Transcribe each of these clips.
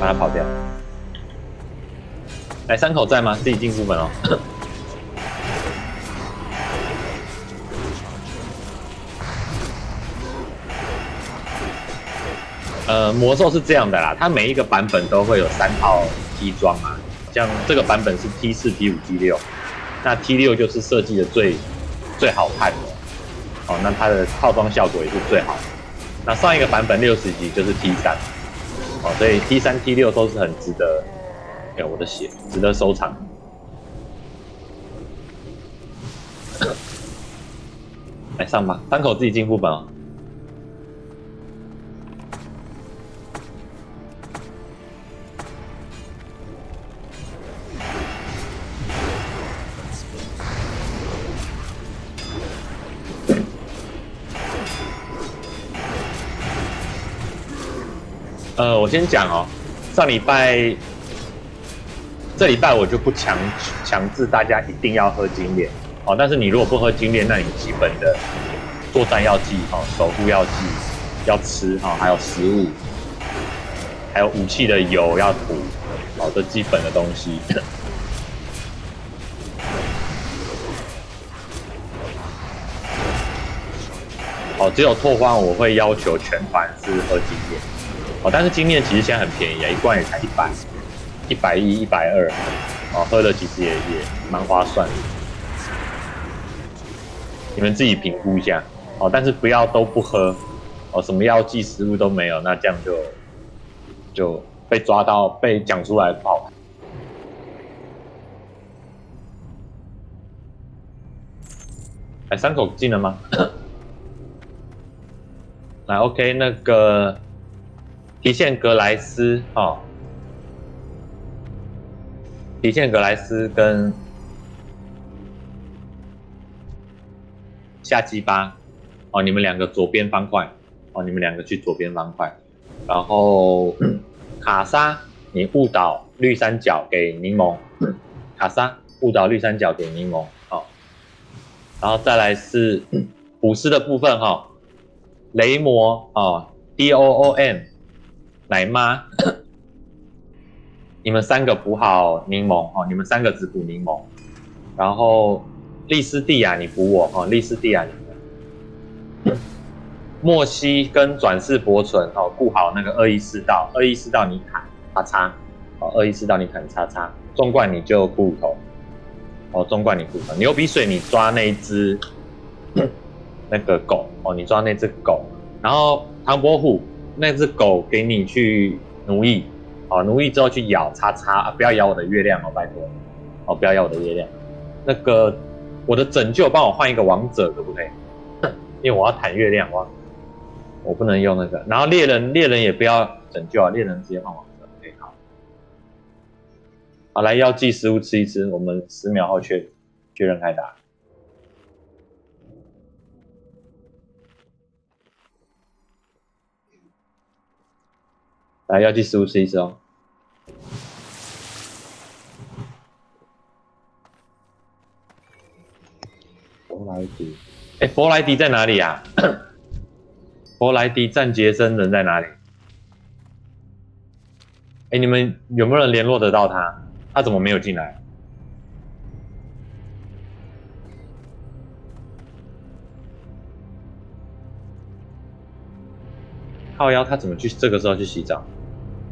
把他跑掉。来，三口在吗？自己进副本哦。呃，魔兽是这样的啦，它每一个版本都会有三套机装啊，像这个版本是 T 四、T 五、T 六，那 T 六就是设计的最最好看的，哦，那它的套装效果也是最好的。那上一个版本六十级就是 T 三，哦，所以 T 三、T 六都是很值得，哎，我的血值得收藏。来上吧，三口自己进副本哦。呃，我先讲哦，上礼拜，这礼拜我就不强强制大家一定要喝精炼哦，但是你如果不喝精炼，那你基本的作战要记哦，守护要记，要吃哈，还有食物，还有武器的油要涂，哦，这基本的东西。哦，只有拓荒我会要求全团是喝精炼。哦，但是精炼其实现在很便宜啊，一罐也才一百、一百一、一百二，哦，喝的其实也也蛮划算的。你们自己评估一下，哦，但是不要都不喝，哦，什么药剂食物都没有，那这样就就被抓到被讲出来不好。哎，三口进了吗？来，OK，那个。提线格莱斯哦，提线格莱斯跟夏基巴哦，你们两个左边方块哦，你们两个去左边方块，然后卡莎你误导绿三角给柠檬，卡莎误导绿三角给柠檬哦，然后再来是补师的部分哈，雷魔哦，D O O M。奶妈，你们三个补好柠檬哦，你们三个只补柠檬，然后利斯蒂亚你补我哦，利斯蒂亚，莫西跟转世博存哦，顾好那个二一四道，二一四道你砍叉叉哦，二一四道你砍叉叉，中冠你就骨头哦，中冠你骨头，牛鼻水你抓那只 那个狗哦，你抓那只狗，然后唐伯虎。那只狗给你去奴役，哦，奴役之后去咬，叉叉，不要咬我的月亮哦，拜托，哦，不要咬我的月亮。那个我的拯救，帮我换一个王者可不可以？因为我要弹月亮，我我不能用那个。然后猎人，猎人也不要拯救啊，猎人直接换王者。OK，好，好来药剂食物吃一吃，我们十秒后确确认开打。来，要去十五试一试哦。弗莱迪，哎，弗莱迪在哪里呀？弗莱迪战杰森人在哪里？哎，你们有没有人联络得到他？他怎么没有进来？靠腰，他怎么去这个时候去洗澡？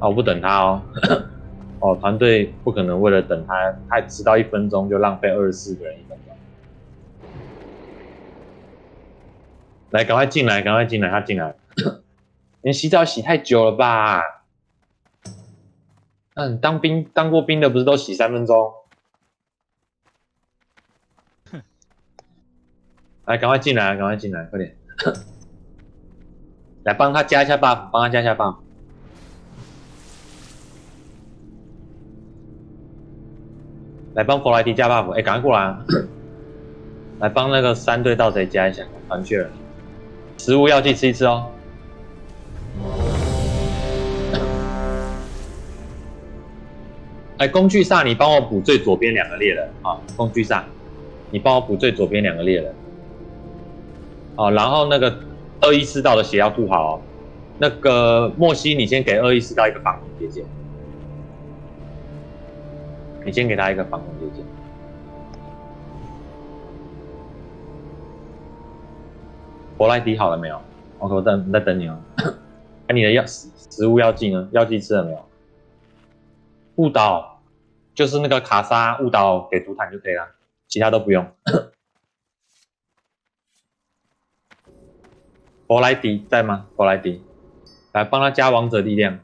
啊！我不等他哦，哦，团队不可能为了等他，他迟到一分钟就浪费二十四个人一分钟。来，赶快进来，赶快进来，他进来。你洗澡洗太久了吧？嗯，当兵当过兵的不是都洗三分钟？来，赶快进来，赶快进来，快点！来帮他加一下 buff，帮他加一下 buff。来帮弗莱迪加 buff，哎，赶快过来啊！来帮那个三队盗贼加一下团血了，食物药剂吃一吃哦。哎，工具煞，你帮我补最左边两个猎人啊！工具煞，你帮我补最左边两个猎人。哦，然后那个二一四道的血要顾好哦。那个莫西，你先给二一四道一个防结界。你先给他一个防空结界。博莱迪好了没有？OK，我等在等你哦。哎，你的药食食物药剂呢？药剂吃了没有？误导就是那个卡莎误导给图坦就可以了，其他都不用。博莱迪在吗？博莱迪，来帮他加王者力量，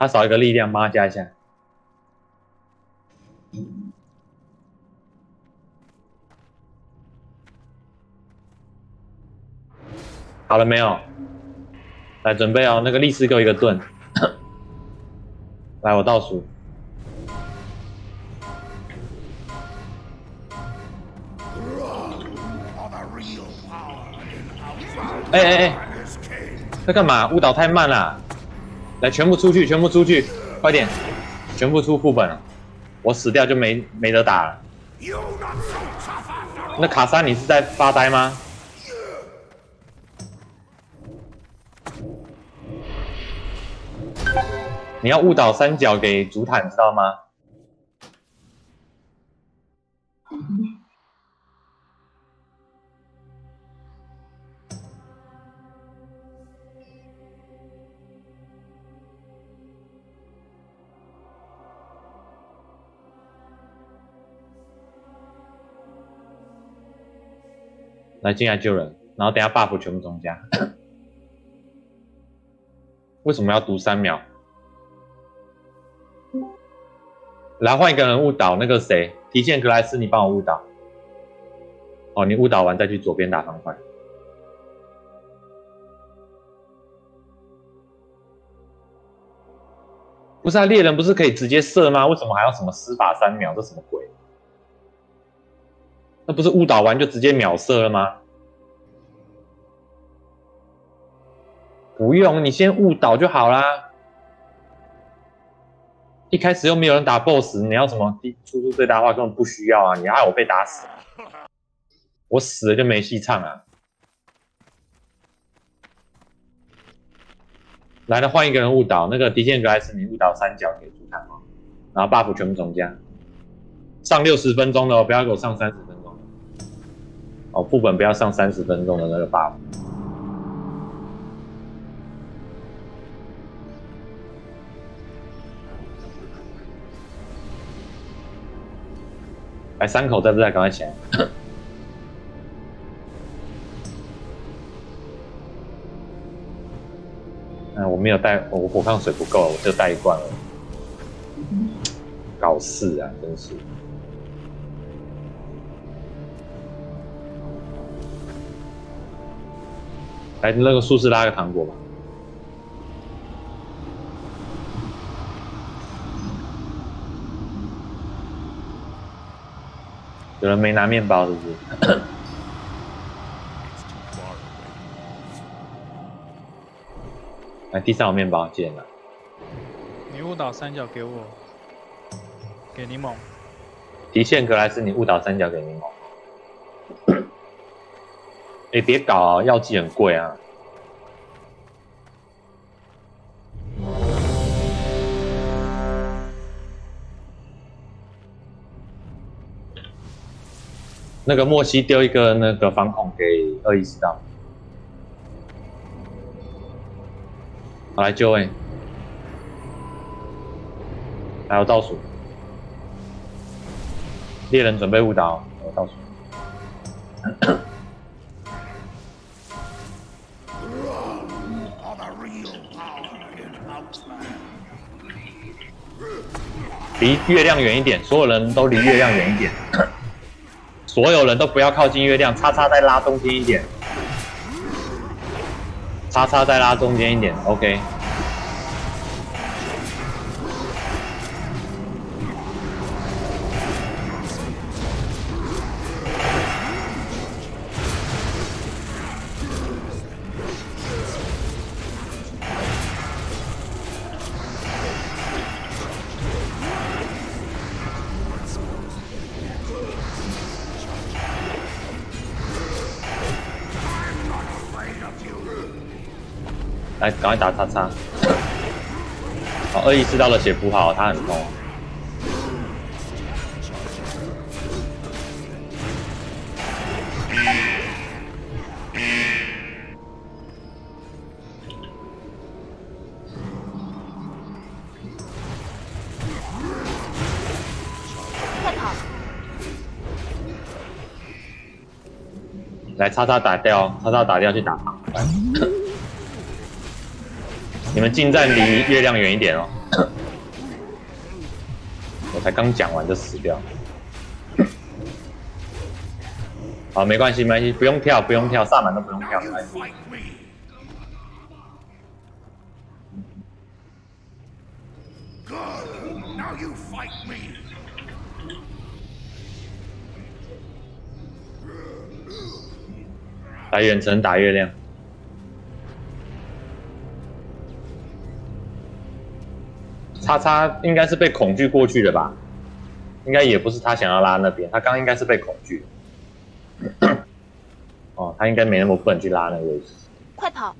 他少一个力量，帮他加一下。好了没有？来准备哦，那个力士给我一个盾。来，我倒数。哎哎哎，在干嘛？误导太慢了。来，全部出去，全部出去，快点，全部出副本。我死掉就没没得打了。那卡莎，你是在发呆吗？你要误导三角给主坦，知道吗？来进来救人，然后等下 buff 全部增加。为什么要读三秒？来换一个人误导那个谁，提线格莱斯，你帮我误导。哦，你误导完再去左边打方块。不是啊，猎人不是可以直接射吗？为什么还要什么施法三秒？这什么鬼？那不是误导完就直接秒射了吗？不用，你先误导就好啦。一开始又没有人打 BOSS，你要什么输出最大化根本不需要啊！你害我被打死，我死了就没戏唱啊！来了，换一个人误导，那个敌线格莱斯，你误导三角给主坦哦，然后 buff 全部重加，上六十分钟的哦，不要给我上三十哦，副本不要上三十分钟的那个 buff。来三口在不在？赶快起来！嗯，我没有带，我火抗水不够，我就带一罐了。搞事啊，真是！来，那个术士拉个糖果吧。有人没拿面包，是不是？来，地上有面包，捡了。你误导三角给我，给柠檬。提线格莱斯，你误导三角给柠檬。哎，别搞啊，药剂很贵啊。那个莫西丢一个那个防恐给二一四道，好来救位，来我倒数，猎人准备误导，我倒数，离月亮远一点，所有人都离月亮远一点。所有人都不要靠近月亮，叉叉再拉中间一点，叉叉再拉中间一点，OK。来，赶快打叉叉。好，恶意刺到了血补好，他很痛。来，叉叉打掉，叉叉打掉去打他。你们近战离月亮远一点哦。我才刚讲完就死掉。好，没关系，没关系，不用跳，不用跳，萨满都不用跳。来远程打月亮。叉叉应该是被恐惧过去的吧？应该也不是他想要拉那边，他刚刚应该是被恐惧。哦，他应该没那么笨去拉那个位置。快跑！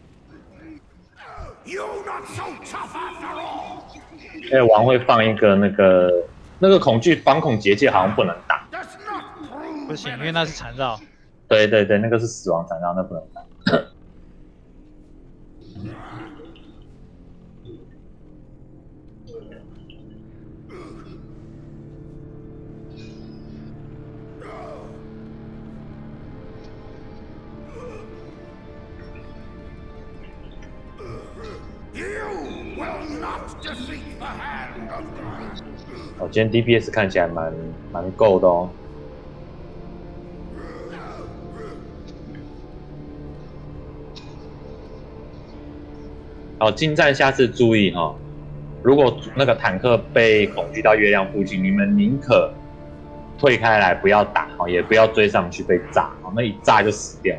哎，王会放一个那个那个恐惧反恐结界，好像不能打。不行，因为那是缠绕。对对对，那个是死亡缠绕，那不能打。哦，今天 DPS 看起来蛮蛮够的哦。好，近战下次注意哈，如果那个坦克被恐惧到月亮附近，你们宁可退开来，不要打哦，也不要追上去被炸哦，那一炸就死掉。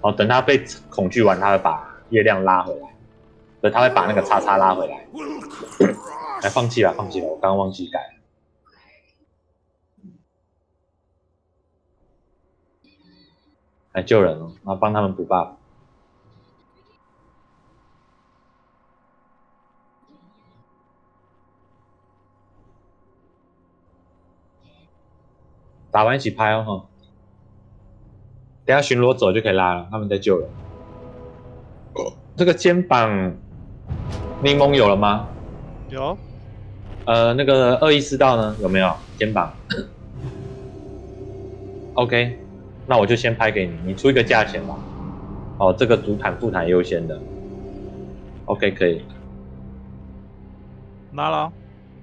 哦，等他被恐惧完，他会把月亮拉回来，所以他会把那个叉叉拉回来。来，放弃了，放弃了，我刚刚忘记改。来救人了，然后帮他们补 buff。打完一起拍哦哈，等下巡逻走就可以拉了，他们在救人。这个肩膀，柠檬有了吗？有。呃，那个二一四道呢？有没有肩膀？OK，那我就先拍给你，你出一个价钱吧。哦，这个主坦副坦优先的。OK，可以。拉了。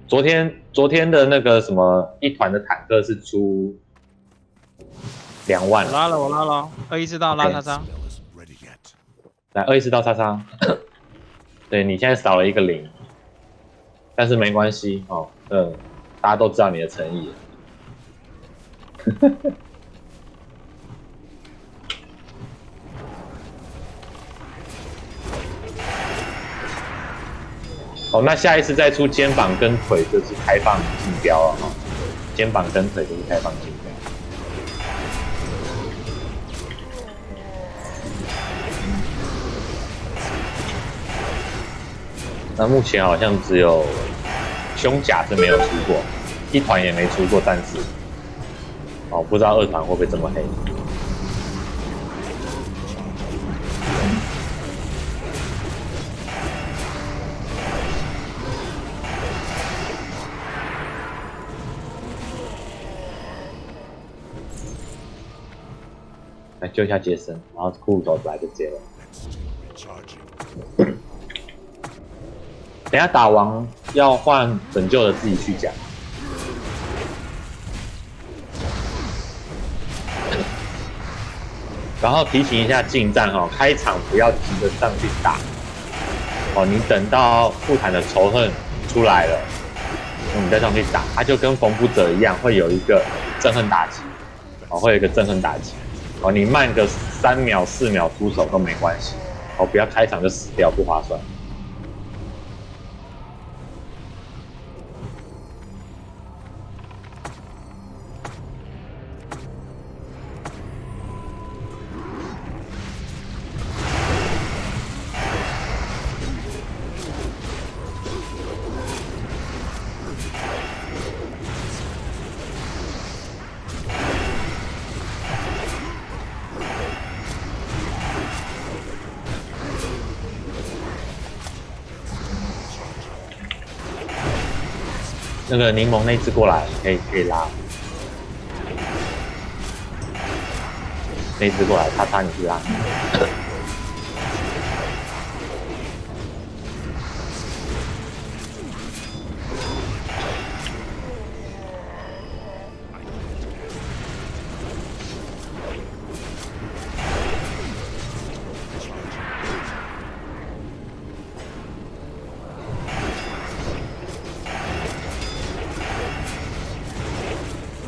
昨天昨天的那个什么一团的坦克是出两万，拉了我拉了，二一四道拉叉叉，来二一四道叉叉，对你现在少了一个零，但是没关系哦，嗯，大家都知道你的诚意。哦，那下一次再出肩膀跟腿就是开放竞标了哈，肩膀跟腿就是开放竞那目前好像只有胸甲是没有出过，一团也没出过战士。哦，不知道二团会不会这么黑。来救一下杰森，然后骷髅来就接了。等下打完要换拯救的自己去讲。然后提醒一下近战哦，开场不要急着上去打。哦，你等到复坦的仇恨出来了，你再上去打，他就跟缝补者一样，会有一个憎恨打击。哦，会有一个憎恨打击。哦，你慢个三秒四秒出手都没关系，哦，不要开场就死掉，不划算。那个柠檬那只过来，可以可以拉。那只过来，他帮你去拉。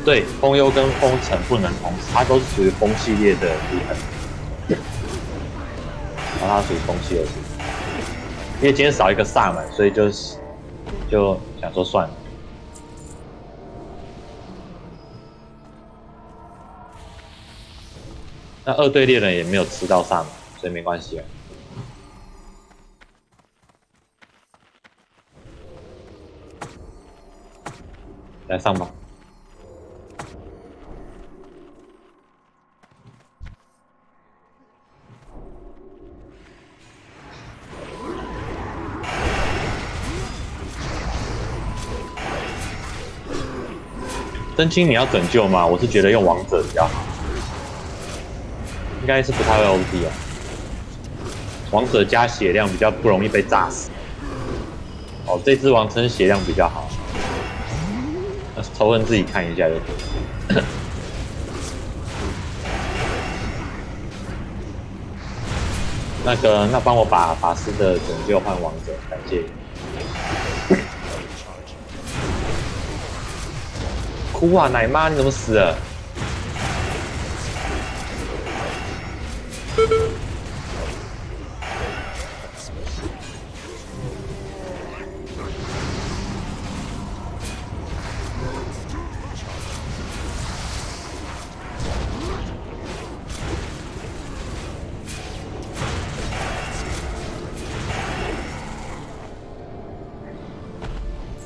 对，风幽跟风尘不能同时，它都是属于风系列的图腾。然后它属于风系列，因为今天少一个萨满，所以就是就想说算了。那二队猎人也没有吃到萨满，所以没关系。来上吧。真青你要拯救吗？我是觉得用王者比较好，应该是不太会 OT 啊。王者加血量比较不容易被炸死。哦，这只王称血量比较好，仇恨自己看一下就可以。那个，那帮我把法师的拯救换王者，感谢。哭啊，奶妈，你怎么死了？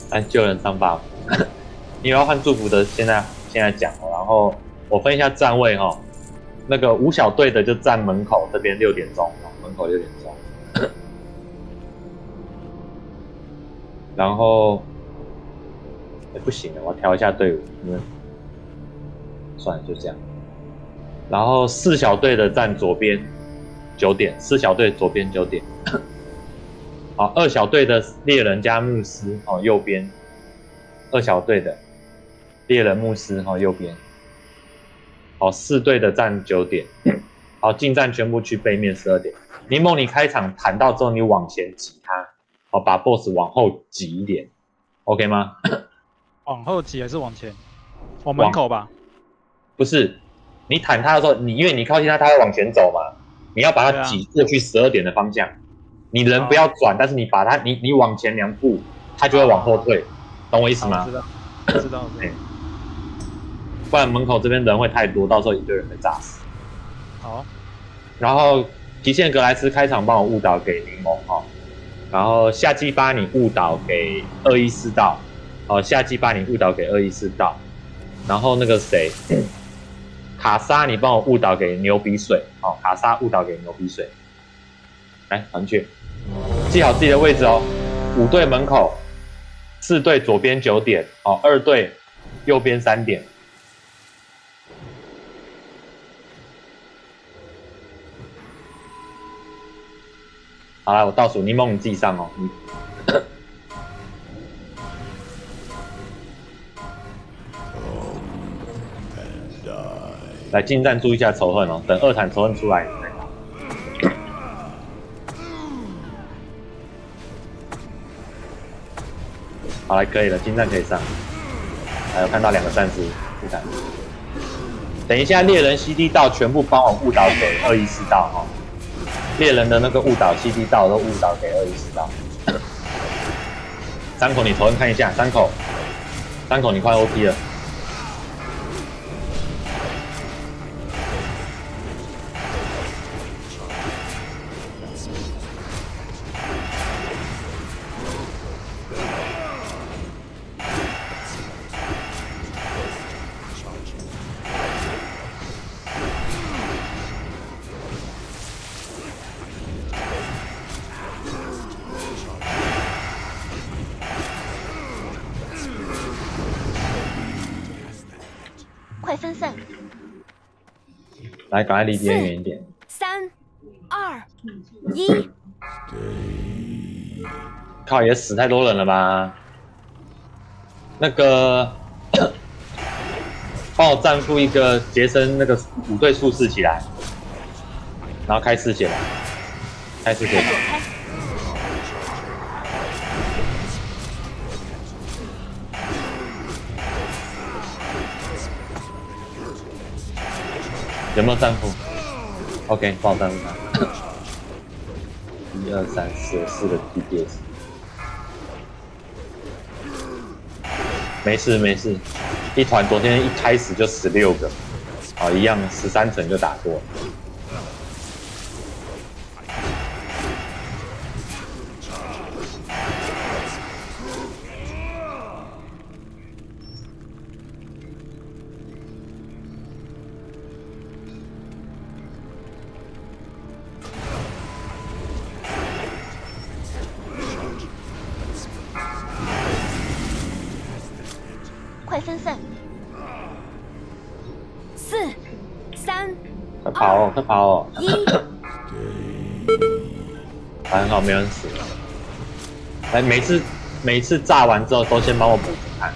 来救人上 buff。你要换祝福的，现在现在讲哦。然后我分一下站位哈，那个五小队的就站门口这边六点钟，门口六点钟。然后，哎不行了，我调一下队伍，因为算了就这样。然后四小队的站左边九点，四小队左边九点。好，二小队的猎人加牧师哦，右边二小队的。猎人牧师哈右边，好四队的站九点，好近战全部去背面十二点。柠檬你开场弹到之后你往前挤他，好把 BOSS 往后挤一点，OK 吗？往后挤还是往前？往门口吧。不是，你弹他的时候，你因为你靠近他，他会往前走嘛，你要把他挤过去十二点的方向，你人不要转，但是你把他你你往前两步，他就会往后退，懂我意思吗？知道，知道，对。不然门口这边人会太多，到时候一堆人被炸死。好，然后极限格莱斯开场帮我误导给柠檬哈，然后夏季巴你误导给二一四道，哦夏季巴你误导给二一四道，然后那个谁 卡莎你帮我误导给牛鼻水，哦卡莎误导给牛鼻水，来团去，记好自己的位置哦，五队门口，四队左边九点，哦二队右边三点。好了，我倒数，柠檬你自己上哦。来近战注意一下仇恨哦，等二坦仇恨出来。好了，可以了，近战可以上。还有看到两个战士不敢。等一下猎人 CD 到全部帮我误导给二一四道哦。猎人的那个误导 CD 到都误导给二一四道。三口，你头看一下，三口，三口，你快 OP 了。来，赶快离敌人远一点。三、二、一，靠，也死太多人了吧？那个，帮我站出一个杰森那个五队术士起来，然后开四血吧，开四血有没有战斧？OK，帮我战负他。一二三四，四个 DPS。没事没事，一团昨天一开始就十六个，好一样十三层就打过每次每次炸完之后，都先帮我补补看。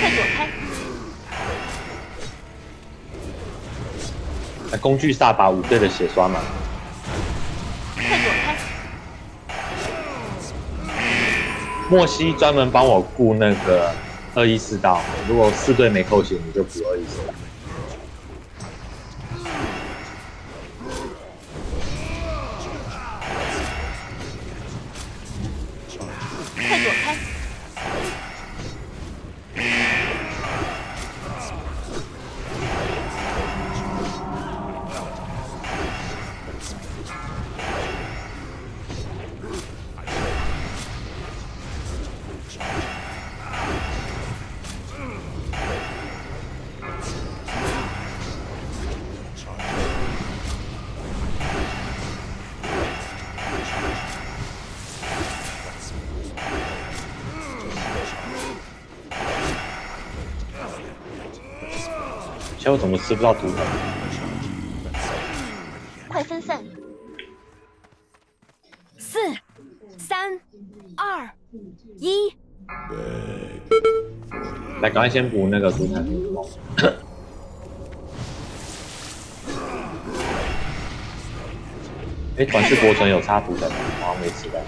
快躲开！工具煞把五队的血刷满。快躲开！莫西专门帮我顾那个二一四道，如果四队没扣血，你就补二一四。现在我怎么吃不到图腾？快分散！四、三、二、一，来，赶快先补那个图腾。哎，短视博存有插图的吗？我好像没吃到。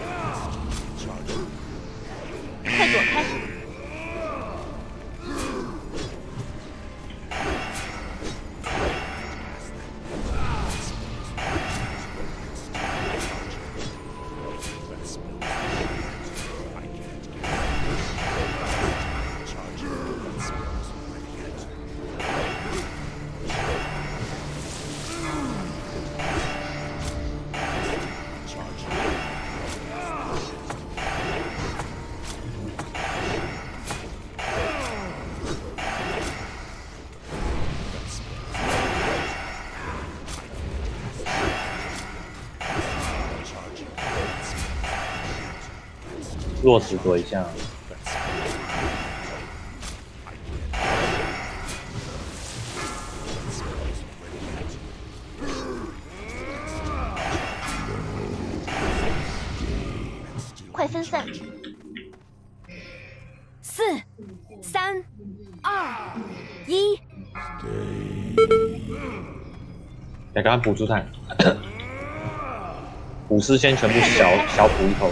落实躲一下。快分散！四、三、二、一，来，赶快补出炭。武士先全部小小补一口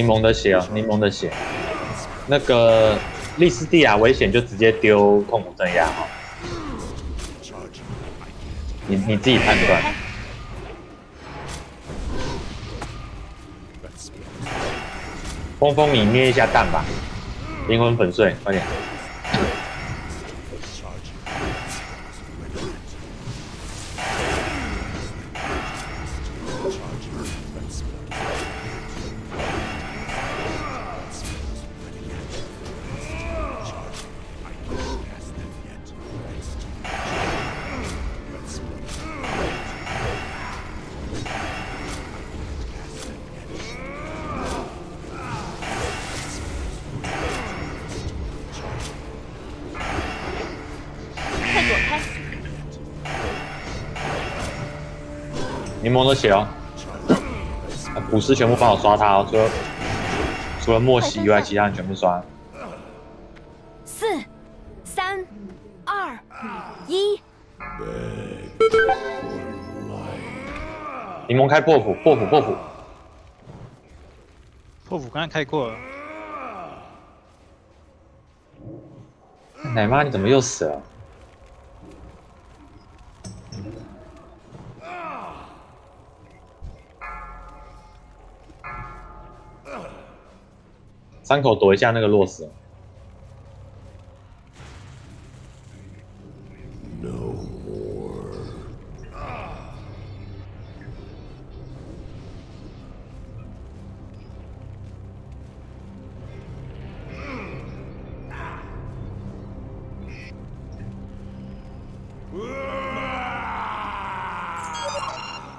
柠檬的血啊，柠檬的血。那个利斯蒂亚危险就直接丢痛苦镇压哈。你你自己判断。风风，你捏一下蛋吧，灵魂粉碎，快点。柠檬的血哦，捕食全部帮我刷他哦，除了除了莫西以外，其他人全部刷。四、三、二、一。柠檬开破釜，破釜，破釜。破釜刚才开过了。奶妈，你怎么又死了？三口躲一下那个洛斯。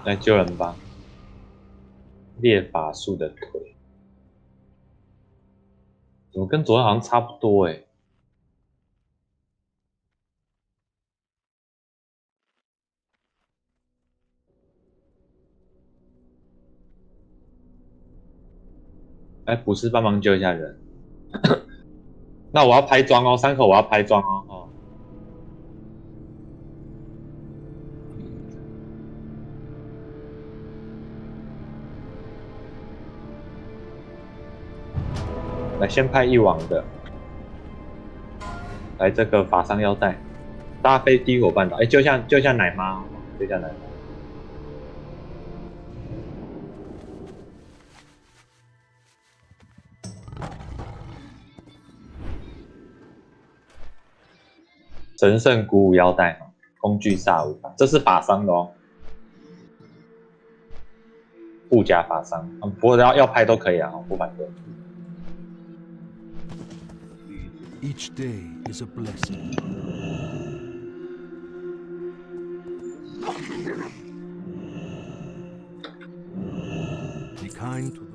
来救人吧！猎法术的么跟昨天好像差不多哎？哎，不是帮忙救一下人。那我要拍砖哦，三口我要拍砖哦。来，先拍一网的。来，这个法伤腰带，大飞低火半岛。哎，就像就像奶妈，就像奶妈。神圣鼓舞腰带，工具煞舞，这是法伤的哦。附加法伤，嗯不过要要拍都可以啊，不反对。Each day is a blessing. Be kind to.